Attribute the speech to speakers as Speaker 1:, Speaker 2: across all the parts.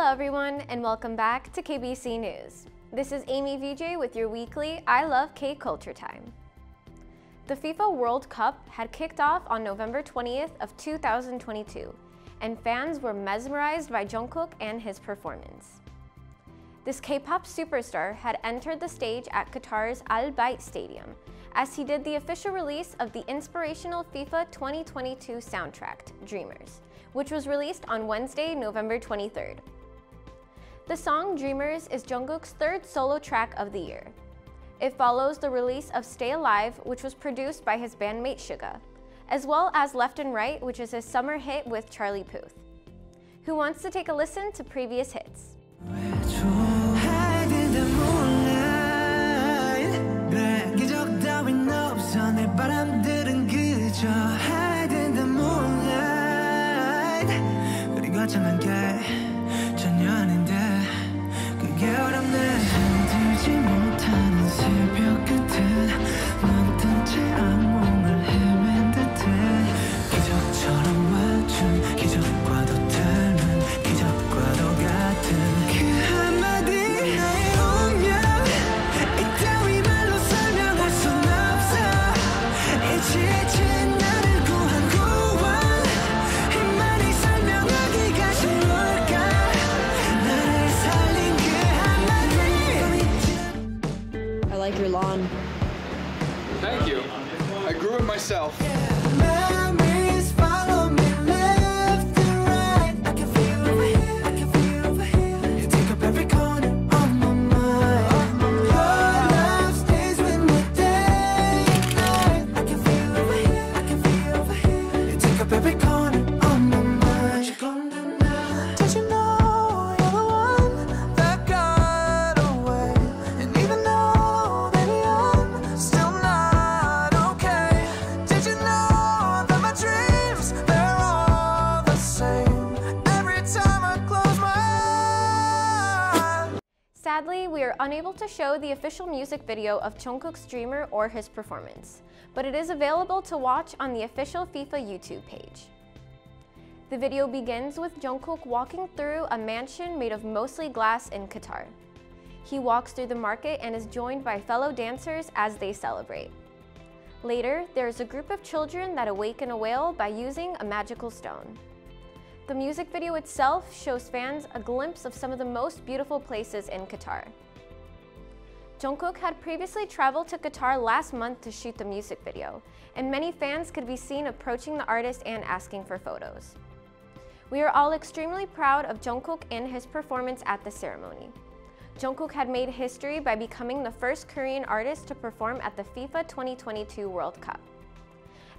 Speaker 1: Hello everyone and welcome back to KBC News. This is Amy VJ with your weekly I Love K Culture Time. The FIFA World Cup had kicked off on November 20th of 2022 and fans were mesmerized by Jungkook and his performance. This K-pop superstar had entered the stage at Qatar's Al Bayt Stadium as he did the official release of the inspirational FIFA 2022 soundtrack, Dreamers, which was released on Wednesday, November 23rd. The song Dreamers is Jungkook's third solo track of the year. It follows the release of Stay Alive, which was produced by his bandmate Suga, as well as Left and Right, which is his summer hit with Charlie Puth. Who wants to take a listen to previous hits?
Speaker 2: 한결없는 잠들지 못하는 새벽 끝은 멍든 채 아무 I grew
Speaker 1: Sadly, we are unable to show the official music video of Jungkook's Dreamer or his performance, but it is available to watch on the official FIFA YouTube page. The video begins with Jungkook walking through a mansion made of mostly glass in Qatar. He walks through the market and is joined by fellow dancers as they celebrate. Later, there is a group of children that awaken a whale by using a magical stone. The music video itself shows fans a glimpse of some of the most beautiful places in Qatar. Jungkook had previously traveled to Qatar last month to shoot the music video, and many fans could be seen approaching the artist and asking for photos. We are all extremely proud of Jungkook and his performance at the ceremony. Jungkook had made history by becoming the first Korean artist to perform at the FIFA 2022 World Cup.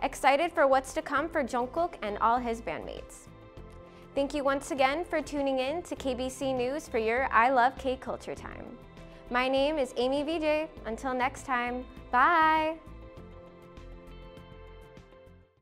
Speaker 1: Excited for what's to come for Jungkook and all his bandmates. Thank you once again for tuning in to KBC News for your I Love K Culture Time. My name is Amy VJ. Until next time, bye!